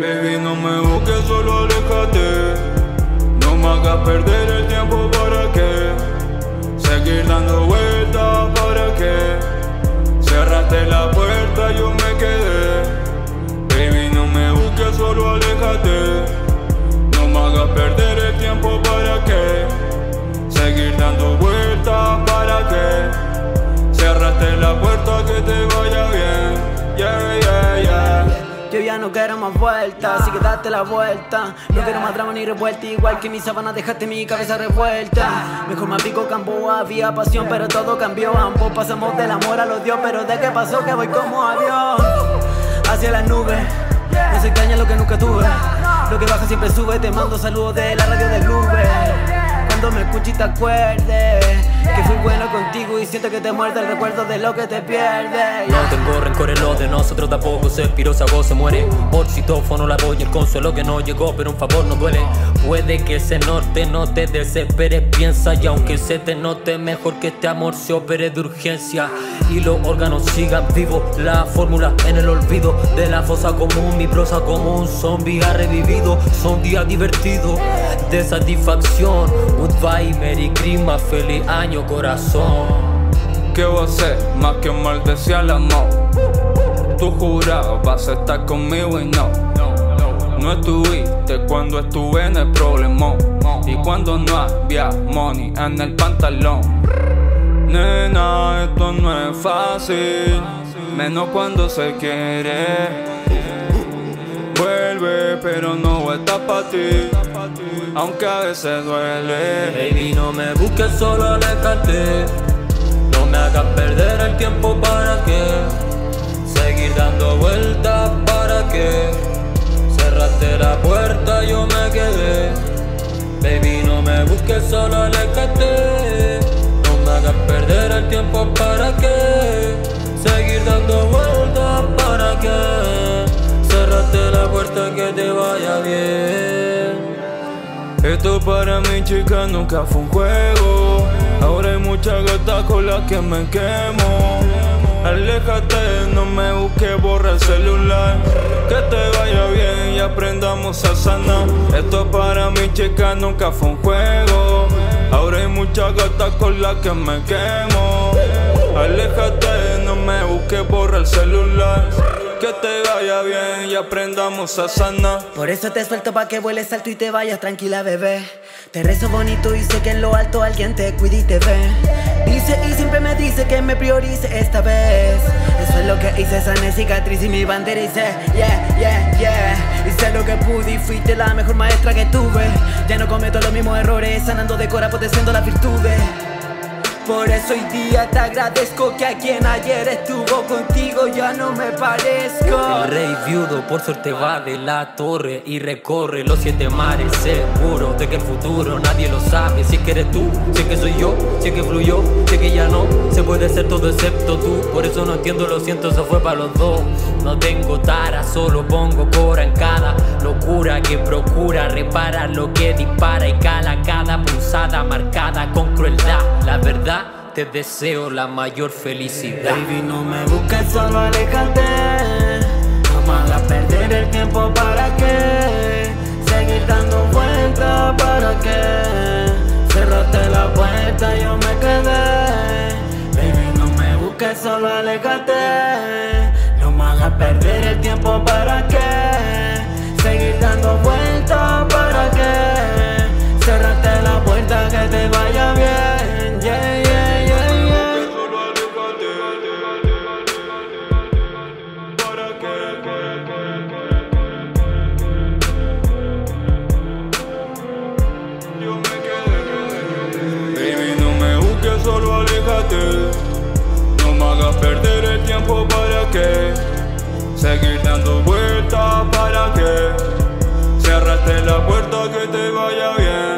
Baby, no me busques, solo aléjate. No me hagas perder el tiempo para qué. Seguir dando vueltas para qué. Cerraste la puerta, yo me quedé. Baby, no me busques, solo aléjate. No me hagas perder el tiempo para qué. Seguir dando vueltas para qué. Cerraste la puerta, ya no quiero más vueltas, así que date la vuelta. No quiero más drama ni revuelta, igual que mi sábana dejaste mi cabeza revuelta. Mejor más pico campo, había pasión, pero todo cambió. Ambos pasamos del amor al odio, pero ¿de qué pasó? Que voy como avión Hacia las nubes, no se extraña lo que nunca tuve. Lo que baja siempre sube, te mando saludos de la radio del Uber cuando me escuches te acuerdes Que fui bueno contigo y siento que te muerde el recuerdo de lo que te pierdes No tengo rencor en lo de nosotros tampoco Se expiró, se se muere. Por citófono la voy el consuelo que no llegó Pero un favor no duele. Puede que se note, no te desesperes Piensa y aunque se te note Mejor que este amor se opere de urgencia. Y los órganos sigan vivos La fórmula en el olvido De la fosa común, mi prosa como un zombie ha revivido Son días divertidos de satisfacción. Goodbye, Merry Christmas, feliz año corazón. ¿Qué voy a hacer? Más que maldecir al amor Tú jurabas estar conmigo y no. No estuviste cuando estuve en el problema Y cuando no había money en el pantalón. Nena, esto no es fácil. Menos cuando se quiere. Vuelve, pero no está para ti Aunque a veces duele. Baby, no me busques, solo aléjate. No me hagas perder el tiempo para qué Seguir dando vueltas para qué Cerraste la puerta, yo me quedé. Baby, no me busques, solo aléjate. No me hagas perder el tiempo para qué Seguir dando vueltas Esto para mi chica nunca fue un juego. Ahora hay muchas gatas con las que me quemo. Aléjate, no me busques, borra el celular. Que te vaya bien y aprendamos a sanar. Esto para mi chica nunca fue un juego. Ahora hay muchas gatas con las que me quemo. Aléjate, me busques, borra el celular que te vaya bien y aprendamos a sanar. Por eso te suelto pa' que vueles alto y te vayas tranquila, bebé. Te rezo bonito y sé que en lo alto alguien te cuida y te ve. Dice y siempre me dice que me priorice esta vez. Eso es lo que hice, sana cicatriz y mi bandera sé, yeah, yeah, yeah. Hice lo que pude y fuiste la mejor maestra que tuve. Ya no cometo los mismos errores, sanando de cora, potenciando las virtudes. Por eso hoy día te agradezco que a quien ayer estuvo contigo ya no me parezco. El rey viudo por suerte va de la torre y recorre los siete mares seguro de que el futuro nadie lo sabe. Si es que eres tú, si es que soy yo, si es que fluyó, si es que ya no se puede ser todo excepto tú. Por eso no entiendo, lo siento, eso fue para los dos. No tengo tara, solo pongo cora en cada locura que procura reparar lo que dispara y cala cada pulsada marcada con crueldad. La verdad te deseo la mayor felicidad. Baby, no me busques, solo aléjate. No me hagas perder el tiempo para qué. Seguir dando vueltas para qué. Cerraste la puerta, yo me quedé. Baby, no me busques, solo aléjate. No me hagas perder el tiempo para qué. Seguir dando vueltas para qué. Cerraste la puerta, que te vaya bien. para qué Seguir dando vueltas para qué Cerraste la puerta que te vaya bien.